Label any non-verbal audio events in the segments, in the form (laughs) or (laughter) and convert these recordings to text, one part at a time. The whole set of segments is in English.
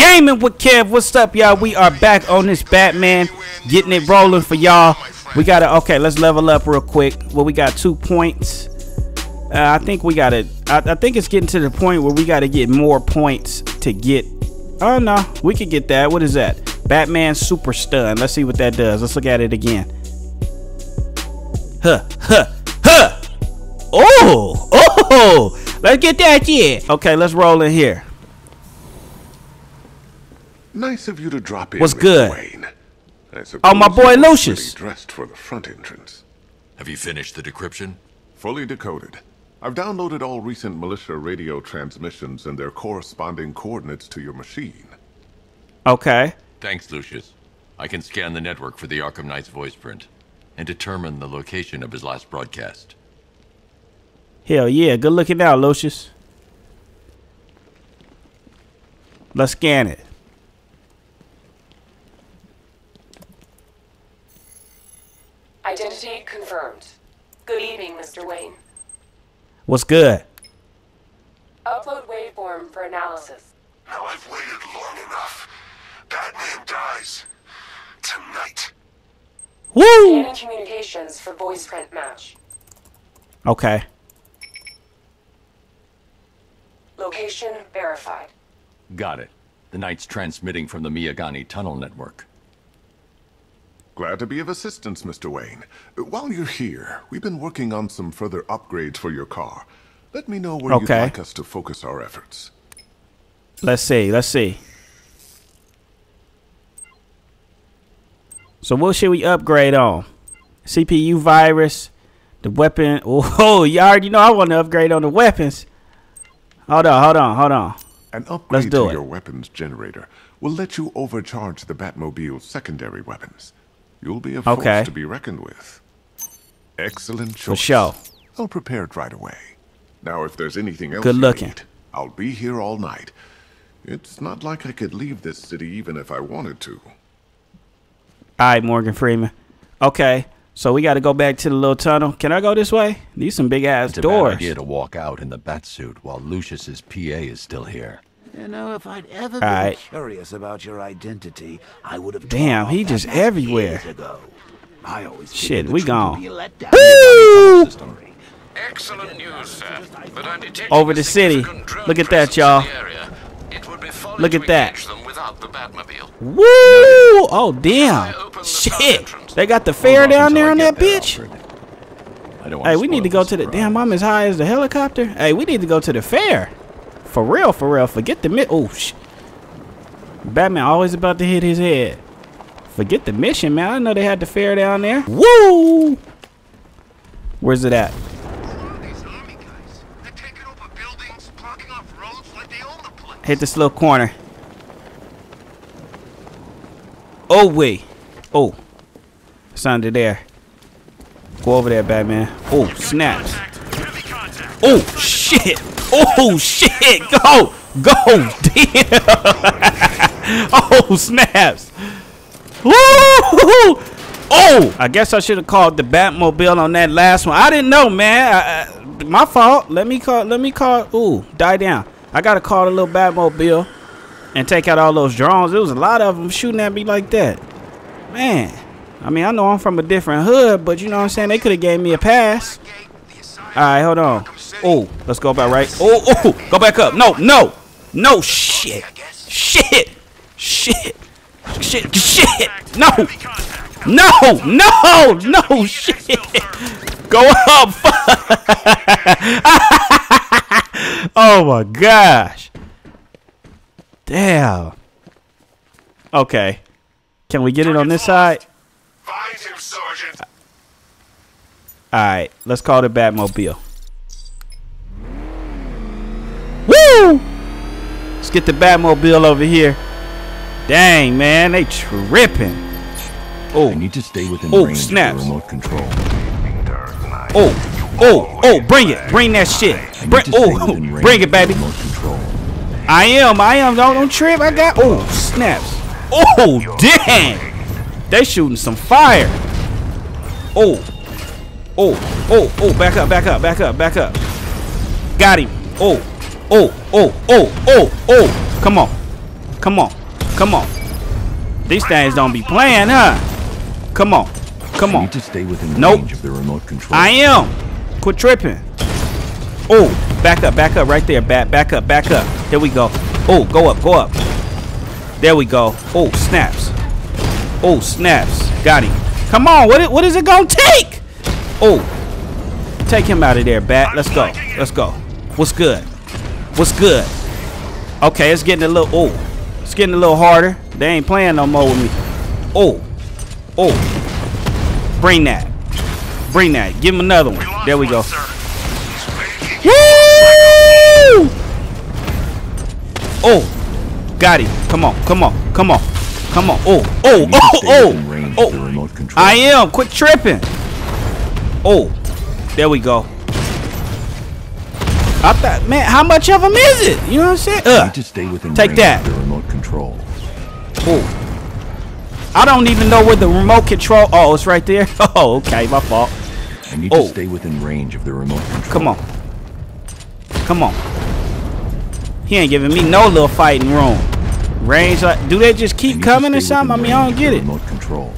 Gaming with Kev. What's up, y'all? We are back on this Batman, getting it rolling for y'all. We gotta okay. Let's level up real quick. Well, we got two points. Uh, I think we gotta. I, I think it's getting to the point where we gotta get more points to get. Oh no, we could get that. What is that? Batman Super Stun. Let's see what that does. Let's look at it again. Huh, huh, huh. Oh, oh. Let's get that, yeah. Okay, let's roll in here. Nice of you to drop in. What's Mr. good? Wayne. I Oh, my boy you weren't Lucius. really dressed for the front entrance. Have you finished the decryption? Fully decoded. I've downloaded all recent militia radio transmissions and their corresponding coordinates to your machine. Okay. Thanks, Lucius. I can scan the network for the Arkham Knight's voice print and determine the location of his last broadcast. Hell yeah. Good looking out, Lucius. Let's scan it. Identity confirmed. Good evening, Mr. Wayne. What's good? Upload waveform for analysis. Now I've waited long enough. Batman dies. Tonight. Woo! Scanning communications for voice print match. Okay. Location verified. Got it. The Knight's transmitting from the Miagani tunnel network. Glad to be of assistance, Mr. Wayne. While you're here, we've been working on some further upgrades for your car. Let me know where you'd like us to focus our efforts. Let's see. Let's see. So what should we upgrade on? CPU virus, the weapon. (laughs) Oh, you already know I want to upgrade on the weapons. Hold on, hold on, hold on. An upgrade do to it. your weapons generator will let you overcharge the Batmobile's secondary weapons. You'll be a force Okay. to be reckoned with. Excellent choice. For sure. I'll prepare it right away. Now, if there's anything else Good you looking. need, I'll be here all night. It's not like I could leave this city even if I wanted to. All right, Morgan Freeman. Okay, so we got to go back to the little tunnel. Can I go this way? These some big ass It's a doors. bad idea to walk out in the Batsuit while Lucius's PA is still here. You know, if I'd ever All been right. curious about your identity, I would have. Damn, torn he just everywhere. years ago. I always Shit, we gone. would be a. Woo! Excellent news, sir. But I'm Over the city. Look at that, y'all. the area. It would be folly Look at that. engage them without the Batmobile. Woo! Oh damn! Shit! They got the fair down there on that bitch. I don't Hey, we need to go to the damn. I'm as high as the helicopter. Hey, we need to go to the fair. For real, for real. Forget the mi- oh sh. Batman always about to hit his head. Forget the mission, man. I know they had the fair down there. Woo! Where's it at? Hit this little corner. Oh wait. Oh. It's under there. Go over there, Batman. Oh, snaps. Oh shit. Oh shit. Go. Go. Damn. (laughs) oh, snaps. Woo! Oh, I guess I should have called the Batmobile on that last one. I didn't know, man. I, I, my fault. Let me call. Let me call. Ooh, die down. I gotta call the little Batmobile and take out all those drones. There was a lot of them shooting at me like that. Man, I mean, I know I'm from a different hood, but you know what I'm saying? They could have gave me a pass. All right, hold on. Oh, let's go back right. Oh, oh, go back up. No, no, no, shit, shit, shit, shit, shit. No, no, no, no, shit. Go up. (laughs) oh my gosh. Damn. Okay. Can we get it on this side? Sergeant. Alright, let's call the Batmobile. Woo! Let's get the Batmobile over here. Dang, man, they tripping. Oh, I Oh, need to stay within Oh, range snaps. remote control. oh, oh, oh, bring it. Bring that shit. I Bring, oh, bring it, baby. I am, I am. Don't, don't trip. I got, oh, snaps. Oh, dang. They shooting some fire. Oh, oh, oh, oh, back up, back up, back up, back up. Got him. Oh, oh, oh, oh, oh, oh. Come on. Come on. Come on. These things don't be playing, huh? Come on. Come on. to stay within Nope. range of the remote control. I am. Quit tripping. Oh, back up, back up, right there. Back, back up, back up. There we go. Oh, go up, go up. There we go. Oh, snaps. Oh, snaps. Got him. Come on, what, it, what is it gonna take? Oh, take him out of there, Bat. Let's go. Let's go. What's good? What's good? Okay, it's getting a little. Oh, it's getting a little harder. They ain't playing no more with me. Oh, oh. Bring that. Bring that. Give him another one. There we go. Woo! Oh, got him. Come on, come on, come on, come on. Oh, oh, oh, oh, range of oh. the oh. I am. Quit tripping. Oh, there we go. I thought, man, how much of them is it? You know what I'm saying? You Uh, need to stay within Take range that. of the remote control. oh. I don't even know where the remote control. Oh, it's right there. (laughs) Oh, okay, my fault. I need Oh. to stay within range of the remote control. Come on. Come on. He ain't giving me no little fighting room. Range like do they just keep coming or something? I mean I don't get it. Remote control.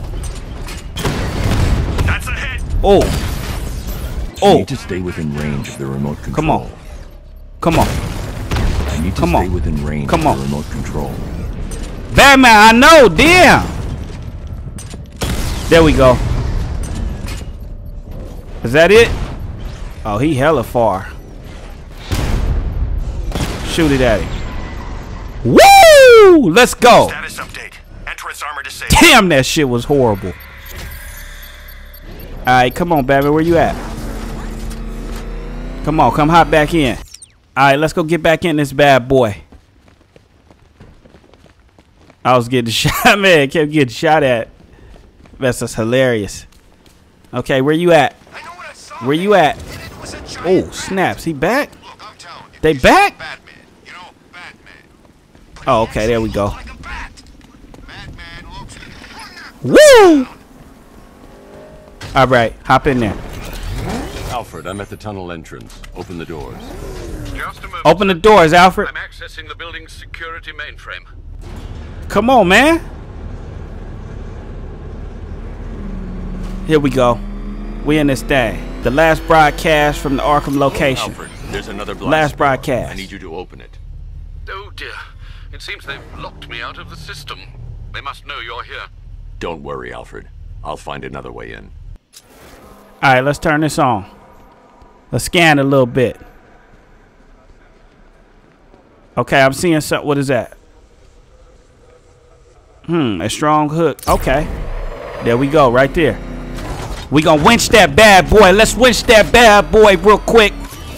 That's ahead. Oh. You Oh, need to stay within range of the remote control. Come on. Come on. I need to Come stay on. within range Come on. remote control. Batman, I know, damn. There we go. Is that it? Oh, he hella far. Shoot it at him. Woo! Let's go. Status update. Entrance armor disabled. Damn, that shit was horrible. Alright, come on, Batman. Where you at? Come on, come hop back in. Alright, let's go get back in this bad boy. I was getting (laughs) shot, man. Kept getting shot at. That's just hilarious. Okay, where you at? I know what I saw. Where you at? And it was a giant Oh, bat. snaps. He back? Look, you. They back? Batman. You know, Batman. Oh, okay, there we go. Like a bat. Batman looks. Woo! Alright, hop in there. Alfred, I'm at the tunnel entrance. Open the doors. Just a moment. Open the doors, Alfred. I'm accessing the building's security mainframe. Come on, man. Here we go. We in this thing. The last broadcast from the Arkham location. Alfred, there's another blast Last broadcast. I need you to open it. Oh dear. It seems they've locked me out of the system. They must know you're here. Don't worry, Alfred. I'll find another way in. All right, let's turn this on. Let's scan a little bit. Okay, I'm seeing something. What is that? Hmm, a strong hook. Okay. There we go, right there. We gonna winch that bad boy. Let's winch that bad boy real quick.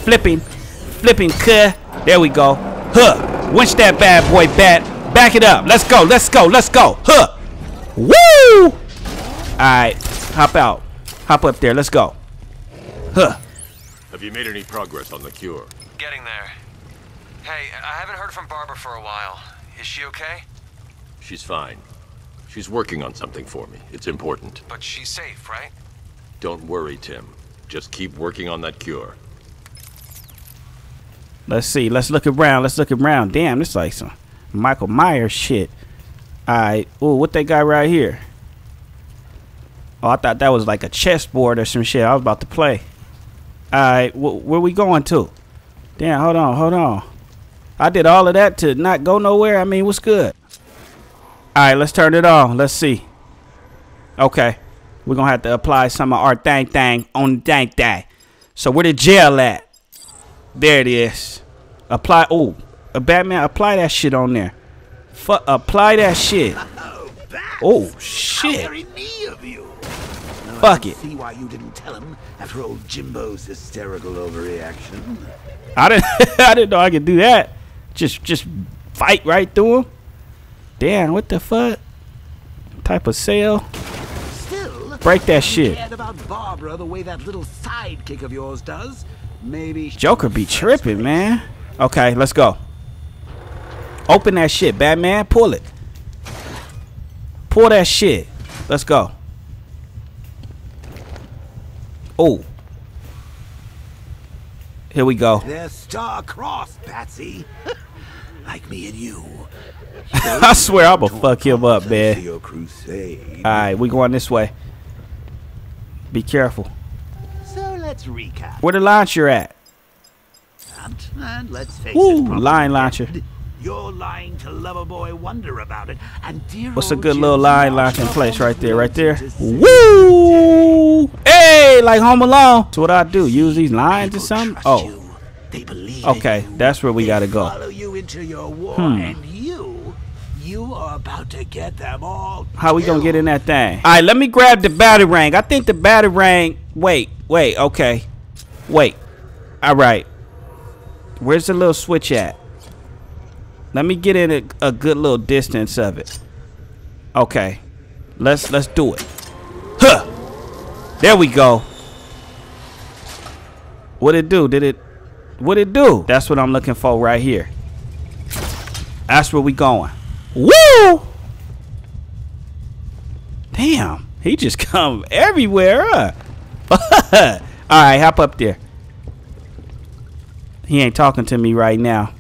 Flipping. Flipping cut. There we go. Huh. Winch that bad boy bat. Back it up. Let's go. Let's go. Let's go. Huh. Woo! Alright. Hop out. Hop up there. Let's go. Huh. Have you made any progress on the cure? Getting there. Hey, I haven't heard from Barbara for a while. Is she okay? She's fine. She's working on something for me. It's important. But she's safe, right? Don't worry, Tim. Just keep working on that cure. Let's see. Let's look around. Let's look around. Damn, this like some Michael Myers shit. Alright. Ooh, what they got right here? Oh, I thought that was like a chessboard or some shit. I was about to play. Alright, wh where we going to? Damn, hold on, hold on. I did all of that to not go nowhere. I mean, what's good? Alright, let's turn it on. Let's see. Okay. We're gonna have to apply some of our thang thang on thang thang. So where the jail at? There it is. Apply. Oh, a Batman. Apply that shit on there. Fu apply that shit. (laughs) Oh shit. very me of you. Fuck it. See why you didn't tell him after old Jimbo's hysterical overreaction. I didn't. (laughs) I didn't know I could do that. Just, just fight right through him. Damn. What the fuck? Type of sale. Still, Break that shit. About Barbara the way that little sidekick of yours does. Maybe Joker be tripping, man. Okay, let's go. Open that shit, Batman. Pull it. Pull that shit. Let's go. Oh. Here we go. They're star-crossed, Batsy. (laughs) like me and you. (laughs) I swear I'm gonna fuck him up, man. All right, we going this way. Be careful. So let's recap. Where the launcher at? And, let's face Woo, it, line launcher. You're lying to Loverboy Wonder about it, and dear What's a good little line launching place right there, right there? Woo! Hey, like Home Alone. That's what I do. Use these lines or something? Oh. Okay. That's where we gotta go. Into your war, Hmm. and you, you are about to get them all. how we gonna get in that thing? All right, let me grab the batarang. I think the batarang. Wait, wait. Okay, wait. All right. Where's the little switch at? Let me get in a, a good little distance of it. Okay, let's let's do it. Huh. There we go. What it do? Did it? What it do? That's what I'm looking for right here. That's where we going. Woo! Damn, he just (laughs) come everywhere, huh? (laughs) All right, hop up there. He ain't talking to me right now.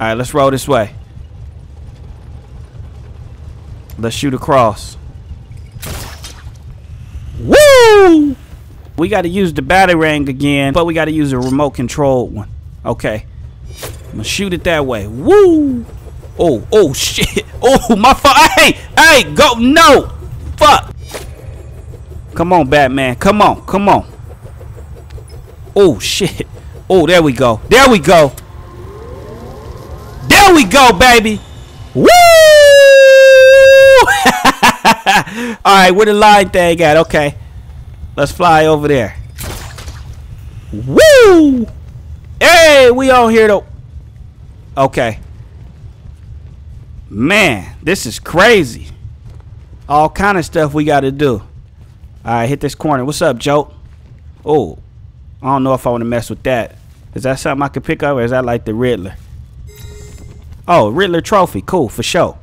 All right, let's roll this way. Let's shoot across. Woo! We got to use the batarang again, but we got to use a remote controlled one. Okay. I'm gonna shoot it that way. Woo! Oh, oh shit. Oh, my fuck. Hey, hey, go. No. Fuck. Come on, Batman. Come on. Come on. Oh, shit. Oh, there we go. There we go. There we go, baby. Woo! (laughs) All right, where the line thing at? Okay. Let's fly over there. Woo! Hey, we on here though. Okay. Man, this is crazy. All kind of stuff we got to do. All right, hit this corner. What's up, Joe? Oh, I don't know if I want to mess with that. Is that something I could pick up, or is that like the Riddler? Oh, Riddler trophy. Cool, for sure.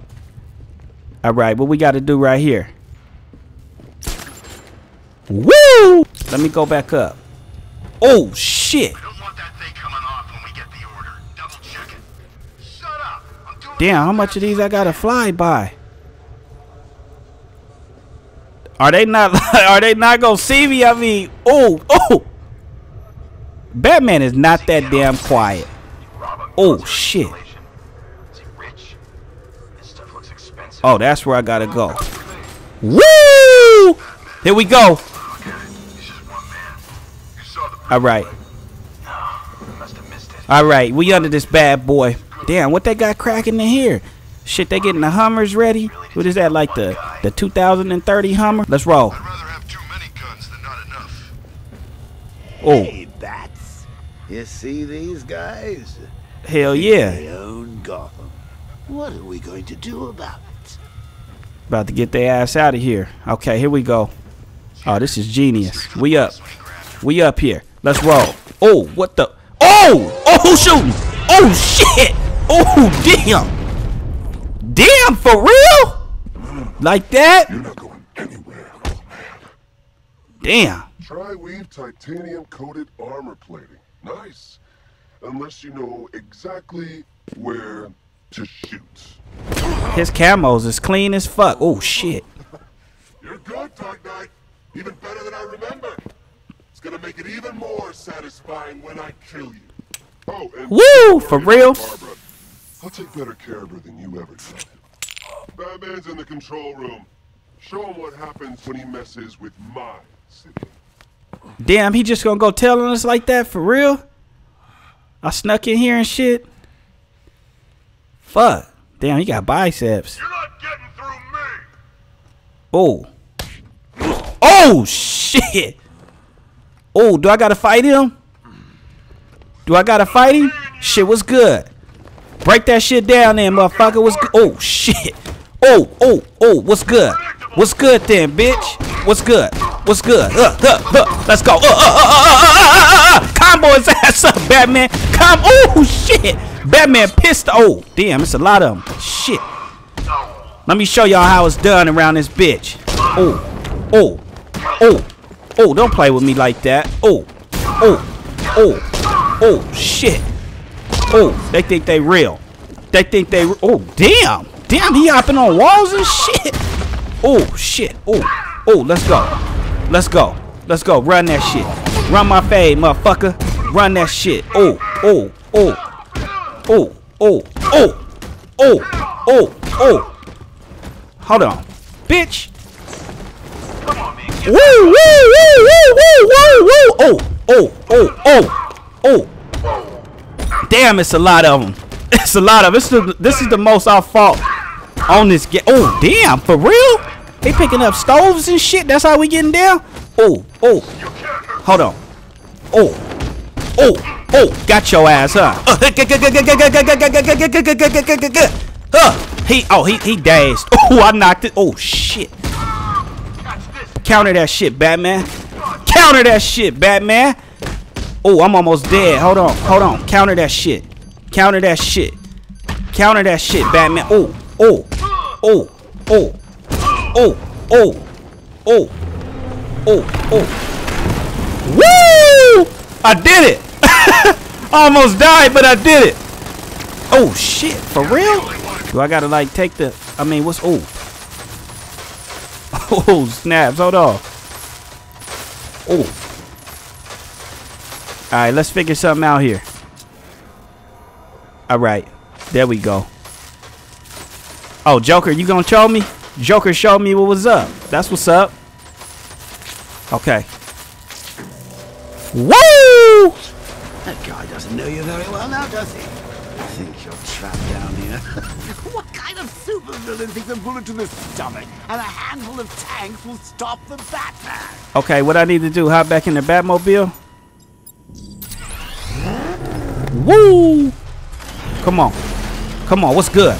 All right, what we got to do right here? Woo! Let me go back up. Oh, shit. Damn, how much of these I gotta fly by? Are they not? (laughs) Are they not gonna see me? I mean, oh, oh. Batman is not that damn quiet. Oh shit. Oh, that's where I gotta go. Woo! Here we go. All right, all right. We under this bad boy. Damn, what they got cracking in here? Shit, they getting the Hummers ready. What is that? Like the the 2030 Hummer? Let's roll. I'd rather have too many guns than not enough. Oh, Hey, bats. You see these guys? hell yeah. They own Gotham. What are we going to do about it? About to get their ass out of here. Okay, here we go. Oh, this is genius. We up. We up here. Let's roll. Oh, what the? Oh! Oh, who's shooting? Oh, shit! Oh, damn! Damn, for real? Like that? You're not going anywhere. Damn. Tri-weave titanium coated armor plating. Nice. Unless you know exactly where to shoot. His camos is clean as fuck. Oh, shit. (laughs) You're good, Dark Knight. Even better than I remember. It's gonna make it even more satisfying when I kill you. Oh, and Woo, for real? Barbara, I'll take better care of her than you ever did. Batman's in the control room. Show him what happens when he messes with my city. Damn, he just gonna go telling us like that for real? I snuck in here and shit. Fuck. Damn, he got biceps. You're not getting through me. Oh. Oh shit. Oh, do I gotta fight him? Do I gotta fight him? Shit, what's good? Break that shit down there, motherfucker. What's good? Oh shit. Oh, oh, oh, what's good? What's good then, bitch? What's good? What's good? Uh, uh, uh, let's go. Uh, uh, uh, uh, uh, uh, uh, uh. Combo his (laughs) ass up, Batman. Come. oh shit. Batman pissed. Oh, damn, it's a lot of them. Shit. Let me show y'all how it's done around this bitch. Oh, oh, oh, oh, don't play with me like that. Oh, oh, oh, oh, shit. Oh, they think they real. They think they. Oh, damn. Damn, he hopping on walls and shit. Oh, shit. Oh, oh, let's go. Let's go. Let's go. Run that shit. Run my fade, motherfucker. Run that shit. Oh, oh, oh. Oh, oh, oh. Oh, oh, oh. Hold on. Bitch. Woo, woo, woo, woo, woo, woo, woo. Oh, oh, oh, oh, oh. Damn, it's a lot of them. It's a lot of. This is the, this is the most I fought on this game. Oh, damn, for real? They picking up stoves and shit. That's how we getting down. Oh, oh. Hold on. Oh, oh, oh. Got your ass, huh? Uh, he, oh, he, he dashed. Oh, I knocked it. Oh, shit. Counter that shit, Batman. Counter that shit, Batman. Oh, I'm almost dead. Hold on, hold on. Counter that shit. Counter that shit. Counter that shit, Batman. Oh, oh, oh, oh, oh, oh, oh, oh, oh. Woo! I did it. (laughs) Almost died, but I did it. Oh shit, for real? Do I gotta like take the? I mean, what's oh? (laughs) Oh snaps! Hold on. Oh. All right, let's figure something out here. All right, there we go. Oh, Joker, you gonna show me? Joker showed me what was up. That's what's up. Okay. Woo! That guy doesn't know you very well now, does he? I think you're trapped down here. (laughs) what kind of supervillain thinks a bullet to the stomach and a handful of tanks will stop the Batman? Okay, what I need to do? Hop back in the Batmobile. Woo! Come on. Come on, what's good?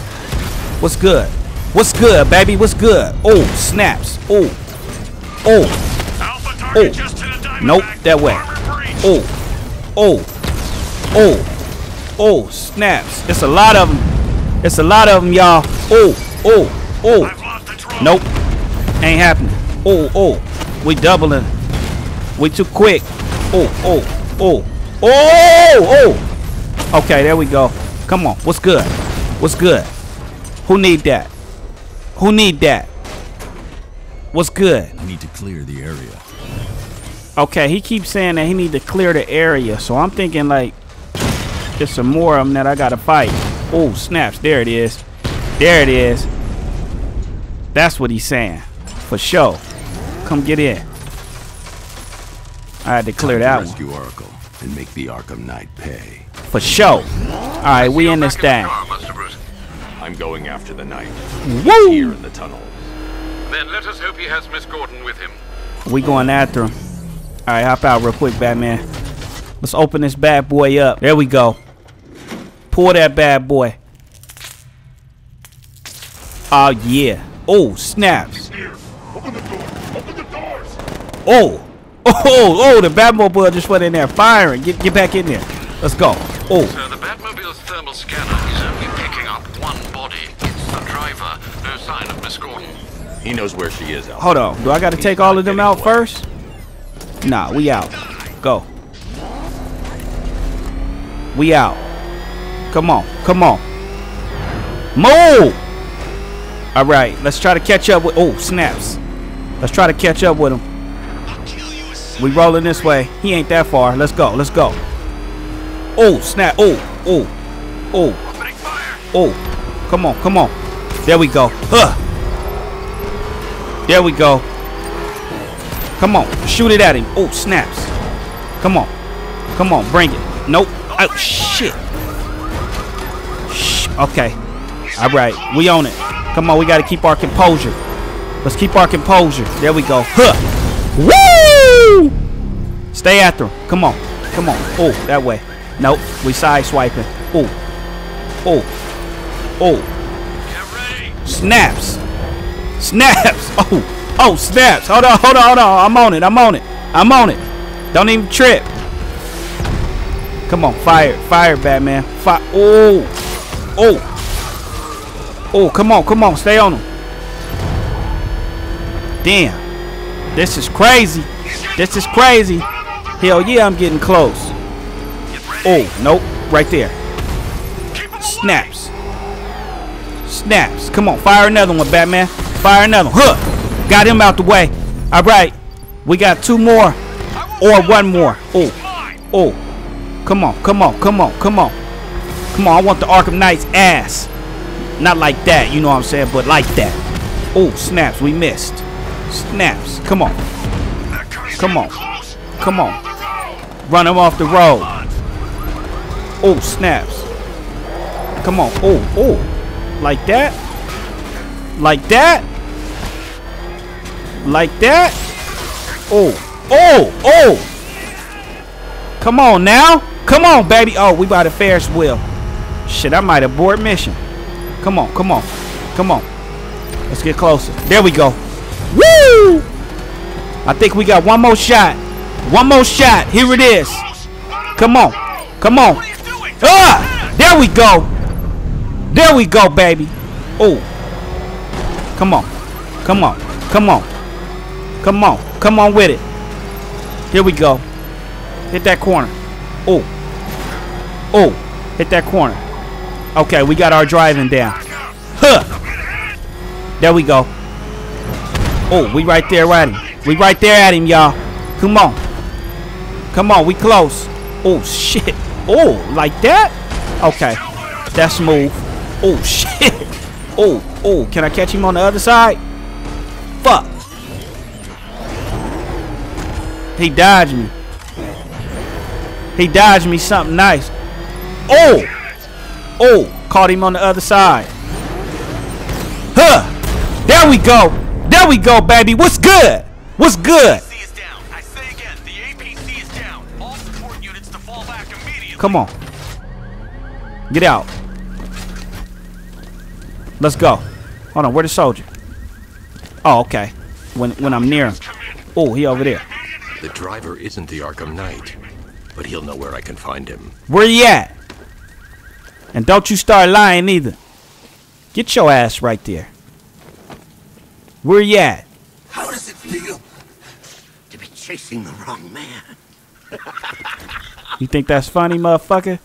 What's good? What's good, baby? What's good? Oh, snaps. Oh. Oh. Oh. Nope, that way. Oh. Oh. Oh. Oh, snaps. It's a lot of them. It's a lot of them, y'all. Oh. Oh. Oh. Nope. Ain't happening. Oh. Oh. We doubling. We too quick. Oh. Oh. Oh. Oh. Oh. Okay, there we go. Come on. What's good? What's good? Who need that? Who need that? What's good? I need to clear the area. Okay, he keeps saying that he need to clear the area, so I'm thinking like there's some more of them that I gotta fight. Oh, snaps! There it is. There it is. That's what he's saying, for sure. Come get in. I had to clear that one Rescue Oracle and make the Arkham Knight pay. For sure. All right, we in this thing. I'm going after the Knight. Woo! Here in the tunnel. Then let us hope he has Miss Gordon with him. We going after him. All right, hop out real quick, Batman. Let's open this bad boy up. There we go. Pull that bad boy. Oh, yeah. Oh, snaps. Oh. (laughs) Oh, oh, the Batmobile boy just went in there firing. Get, get back in there. Let's go. Oh, So the Batmobile's thermal scanner is only picking up one body. It's the driver. No sign of Miss Gordon. He knows where she is, Alfred. hold on. Do I got to take all of them out away. first? Nah, we out. Go. We out. Come on. Come on. Move! All right, let's try to catch up with. Oh, snaps. Let's try to catch up with him. We rolling this way. He ain't that far. Let's go. Let's go. Oh, snap. Oh, oh, oh, oh. Come on, come on. There we go. Huh. There we go. Come on. Shoot it at him. Oh, snaps. Come on. Come on. Bring it. Nope. Oh, shit. Shh. Okay. All right. We own it. Come on. We got to keep our composure. Let's keep our composure. There we go. Huh. Woo! Stay after him. Come on. Come on. Oh, that way. Nope. We side swiping. Oh. Oh. Oh. Snaps. Snaps. (laughs) Oh. Oh, snaps. Hold on. Hold on. Hold on. I'm on it. I'm on it. I'm on it. Don't even trip. Come on. Fire. Fire, Batman. Fire. Oh. Oh. Oh, come on. Come on. Stay on him. Damn. This is crazy. This is crazy. Hell yeah, I'm getting close. Oh, nope. Right there. Snaps. snaps. Come on, fire another one, Batman. Fire another one. Huh. Got him out the way. All right. We got two more or one more. Oh. Oh. Come on, come on, come on, come on. Come on, I want the Arkham Knight's ass. Not like that, you know what I'm saying, but like that. Oh, snaps, we missed. Snaps, come on. Come on. Come on. Run him off the road. Oh, snaps. Come on. Oh, oh. Like that? Like that? Like that? Oh, oh, oh. Come on now. Come on, baby. Oh, we by the Ferris wheel. Shit, I might abort mission. Come on, come on. Come on. Let's get closer. There we go. Woo! I think we got one more shot. One more shot. Here it is. Come on. Come on. Ah! There we go. There we go, baby. Oh. Come on. Come on. Come on. Come on. Come on with it. Here we go. Hit that corner. Oh. Oh. Hit that corner. Okay, we got our driving down. Huh. There we go. Oh, we right there at him. We right there at him, y'all. Come on. Come on, we close. Oh, shit. Oh, like that? Okay. That's smooth. Oh, (laughs) shit. Oh, oh. Can I catch him on the other side? Fuck. He dodged me. He dodged me something nice. Oh! Oh! Caught him on the other side. Huh! There we go! There we go, baby! What's good? What's good? Come on. Get out. Let's go. Hold on, where the soldier? Oh, okay. When when I'm near him. Oh, he over there. The driver isn't the Arkham Knight, but he'll know where I can find him. Where you at? And don't you start lying either. Get your ass right there. Where you at? How does it feel to be chasing the wrong man? (laughs) You think that's funny, motherfucker?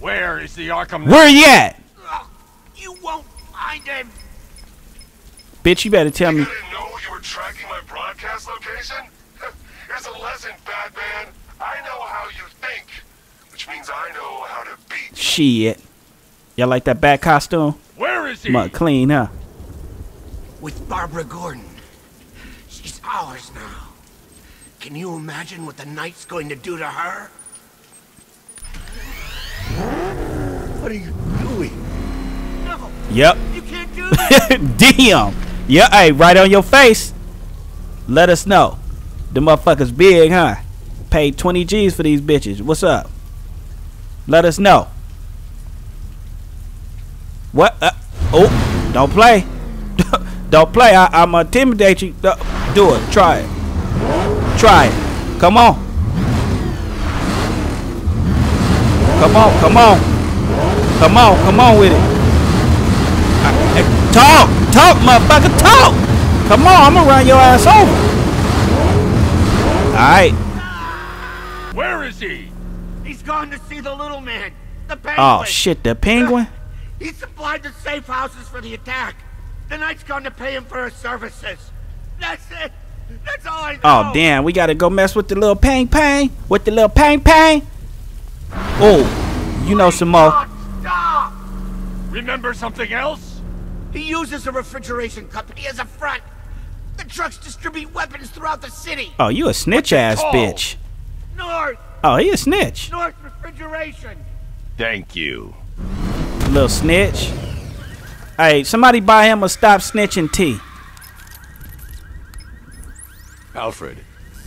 Where is the Arkham Where you at? You won't find him. Bitch, you better tell me. didn't know you were tracking my broadcast location? (laughs) Here's a lesson, Batman. I know how you think, which means I know how to beat. Shit. Y'all like that bat costume? Where is he? Mud clean, huh? With Barbara Gordon. She's ours now. Can you imagine what the Knight's going to do to her? What are you doing? No, Yep. you can't do (laughs) that. Damn. Yeah, hey, right on your face. Let us know. The motherfuckers big, huh? Paid 20 G's for these bitches. What's up? Let us know. What? Uh, oh, don't play. (laughs) don't play. I, I'm gonna intimidate you. Uh, Do it. Try it. Try it. Come on. Come on. Come on. Come on. Come on with it. Uh, uh, Talk. Talk, motherfucker. Talk. Come on. I'm gonna run your ass over. All right. Where is he? He's gone to see the little man. The penguin. Oh shit, the penguin. (laughs) He supplied the safe houses for the attack. The Knight's gone to pay him for his services. That's it. That's all I oh, know. Oh damn, we gotta go mess with the little pang pang. With the little pang pang. Oh, you know some more. Stop! Stop! Remember something else? He uses a refrigeration company as a front. The trucks distribute weapons throughout the city. Oh, you a snitch ass called? bitch. North, Oh, he a snitch. North Refrigeration. Thank you. Little snitch. Hey, somebody buy him a stop snitching tea. Alfred,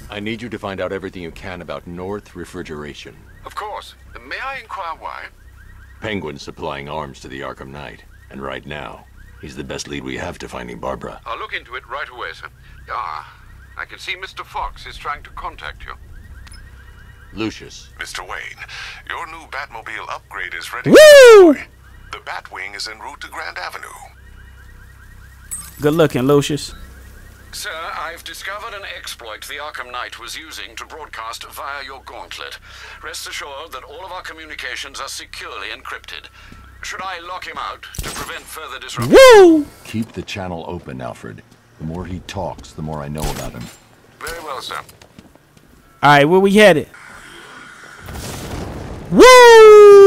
I need you to find out everything you can about North Refrigeration. Of course. May I inquire why? Penguin's supplying arms to the Arkham Knight, and right now, he's the best lead we have to finding Barbara. I'll look into it right away, sir. Ah, I can see Mr. Fox is trying to contact you. Lucius, Mr. Wayne, your new Batmobile upgrade is ready. Woo! The Batwing is en route to Grand Avenue. Good looking, Lucius. Sir, I've discovered an exploit the Arkham Knight was using to broadcast via your gauntlet. Rest assured that all of our communications are securely encrypted. Should I lock him out to prevent further disruption? Woo! Keep the channel open, Alfred. The more he talks, the more I know about him. Very well, sir. All right, where we headed? Woo!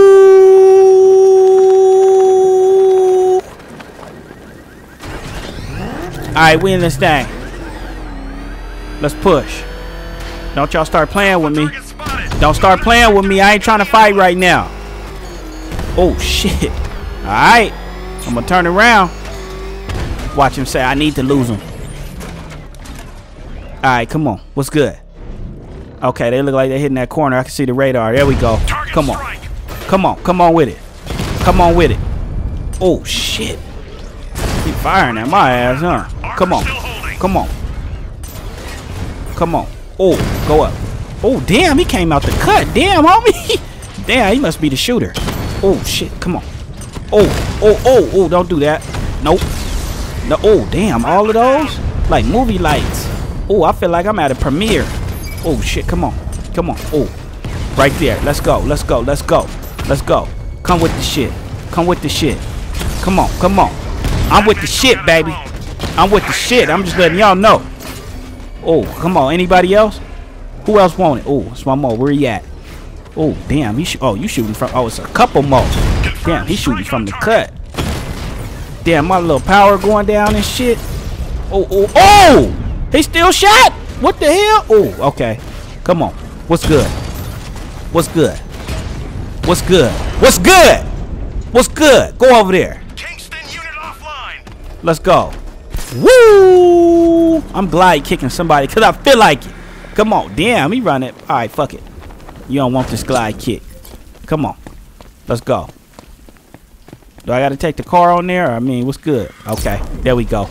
All right, we in this thing. Let's push. Don't y'all start playing with me. Don't start playing with me. I ain't trying to fight right now. Oh, shit. All right. I'm going to turn around. Watch him say, I need to lose him. All right, come on. What's good? Okay, they look like they're hitting that corner. I can see the radar. There we go. Come on. Come on. Come on with it. Come on with it. Oh, shit. He firing at my ass, huh? Come on. Come on. Come on. Oh, go up. Oh, damn. He came out the cut. Damn, homie. (laughs) damn, he must be the shooter. Oh, shit. Come on. Oh, oh, oh, oh. Don't do that. Nope. No, oh, damn. All of those? Like movie lights. Oh, I feel like I'm at a premiere. Oh shit, come on. Come on. Oh. Right there. Let's go. Let's go. Let's go. Let's go. Come with the shit. Come with the shit. Come on. Come on. I'm with the shit, baby. I'm with the shit. I'm just letting y'all know. Oh, come on. Anybody else? Who else want it? Oh, it's one more. Where he at? Oh, damn. He oh, you shooting from Oh, it's a couple more. Damn, he's shooting from the cut. Damn, my little power going down and shit. Oh, oh, oh! He still shot? What the hell? Oh, okay. Come on. What's good? What's good? What's good? What's good? What's good? Go over there. Let's go. Woo! I'm glide kicking somebody because I feel like it. Come on. Damn, he running. All right, fuck it. You don't want this glide kick. Come on. Let's go. Do I got to take the car on there? I mean, what's good? Okay, there we go.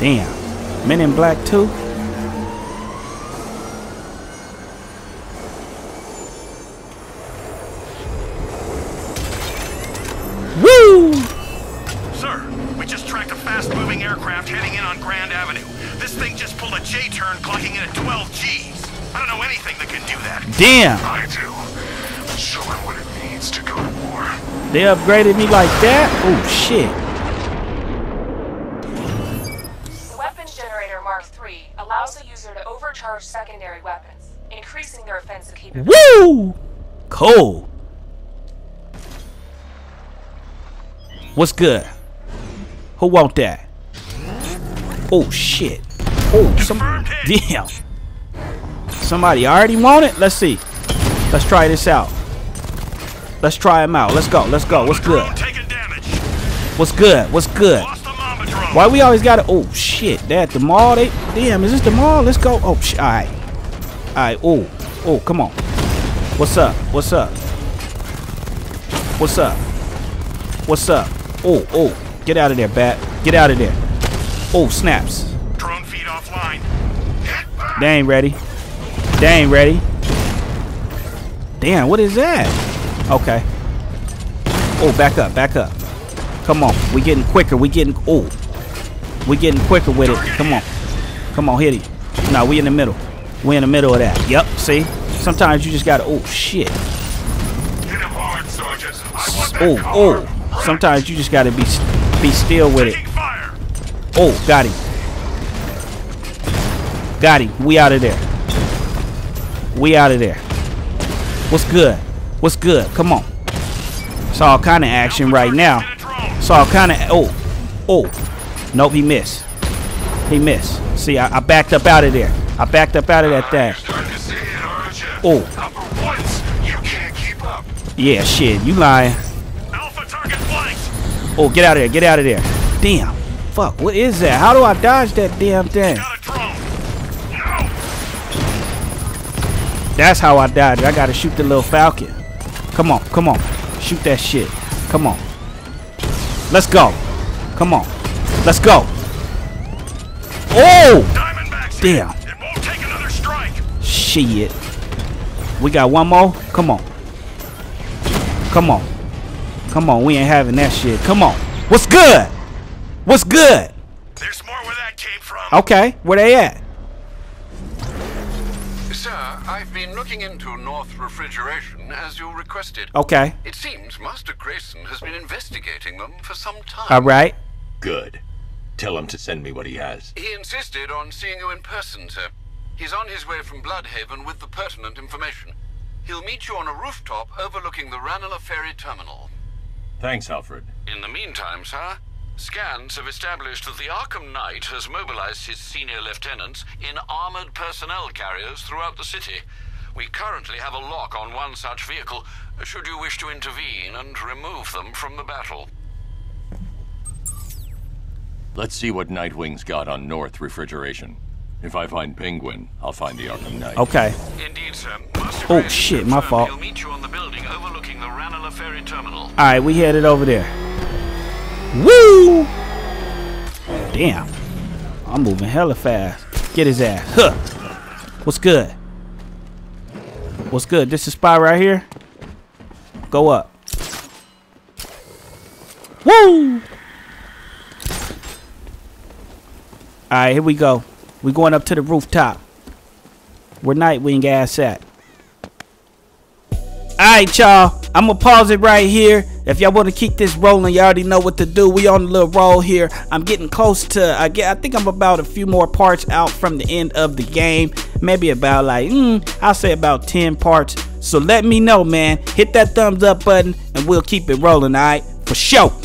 Damn. Men in Black 2? They upgraded me like that? Oh, shit. The weapons generator Mark III allows the user to overcharge secondary weapons, increasing their offensive capability. Woo! Cool. What's good? Who want that? Oh shit. Oh, some damn. Somebody already want it? Let's see. Let's try this out. Let's try him out. Let's go. Let's go. What's good? What's good? What's good? Why we always gotta? Oh shit! They at the mall. They damn. Is this the mall? Let's go. Oh shit. All right. All right. Oh. Oh. Come on. What's up? What's up? What's up? What's up? Oh. Oh. Get out of there, bat. Get out of there. Oh snaps. Drone feed offline. They ain't ready. They ain't ready. Damn. What is that? Okay. Oh, back up. Back up. Come on. We getting quicker. We getting. Oh. We getting quicker with it. Come on. Come on, hit it. No, we in the middle. We in the middle of that. Yep, see? Sometimes you just gotta, oh, shit. Oh, oh. Sometimes you just gotta be be still with it. Oh, got him. Got him. We out of there. We out of there. What's good? What's good? Come on. It's all kind of action right now. It's all kind of, oh, oh. Nope, he missed. He missed. See, I, I backed up out of there. I backed up out of that thing. Oh. Yeah, shit. You lying. Oh, get out of there. Get out of there. Damn. Fuck. What is that? How do I dodge that damn thing? That's how I dodge. I gotta shoot the little falcon. Come on. Come on. Shoot that shit. Come on. Let's go. Come on. Let's go. Oh! Damn. Shit. We got one more? Come on. Come on. Come on, we ain't having that shit. Come on. What's good? What's good? There's more where that came from. Okay, where they at? Been looking into North Refrigeration as you requested. Okay. It seems Master Grayson has been investigating them for some time. All right. Good. Tell him to send me what he has. He insisted on seeing you in person, sir. He's on his way from Blüdhaven with the pertinent information. He'll meet you on a rooftop overlooking the Ranelagh Ferry Terminal. Thanks, Alfred. In the meantime, sir, scans have established that the Arkham Knight has mobilized his senior lieutenants in armored personnel carriers throughout the city. We currently have a lock on one such vehicle, should you wish to intervene and remove them from the battle. Let's see what Nightwing's got on North Refrigeration. If I find Penguin, I'll find the Arkham Knight. Okay. Indeed, sir. Master Oh, shit, my fault. He'll meet you on the building overlooking the Ranelagh Ferry Terminal. All right, we headed over there. Woo! Damn. I'm moving hella fast. Get his ass. Huh. What's good? What's good? This is spot right here. Go up. Woo! All right, here we go. We going up to the rooftop. Where Nightwing ass at? Alright, y'all. I'm gonna pause it right here. If y'all want to keep this rolling, you already know what to do. We on a little roll here. I'm getting close to. I get. I think I'm about a few more parts out from the end of the game. Maybe about like, mm, I'll say about 10 parts. So let me know, man. Hit that thumbs up button, and we'll keep it rolling. Alright, for sure.